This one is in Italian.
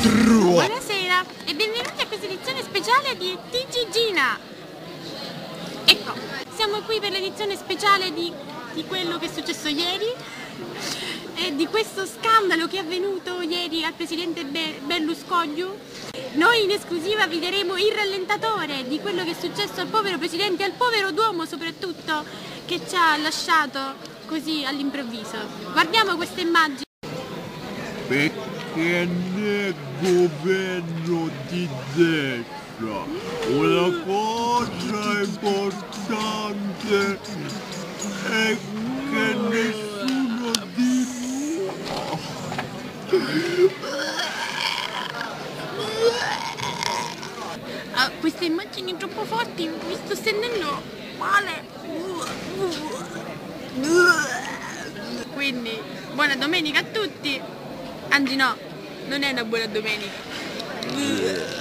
Buonasera e benvenuti a questa edizione speciale di TG Gina. Ecco, siamo qui per l'edizione speciale di, di quello che è successo ieri e di questo scandalo che è avvenuto ieri al presidente Be Berlusconi. Noi in esclusiva vi daremo il rallentatore di quello che è successo al povero presidente al povero Duomo soprattutto che ci ha lasciato così all'improvviso. Guardiamo queste immagini. Beh perché nel governo di destra una cosa importante è che nessuno di Ah, queste immagini troppo forti, mi sto sentendo male. Quindi, buona domenica a tutti. Anzi no, non è una buona domenica.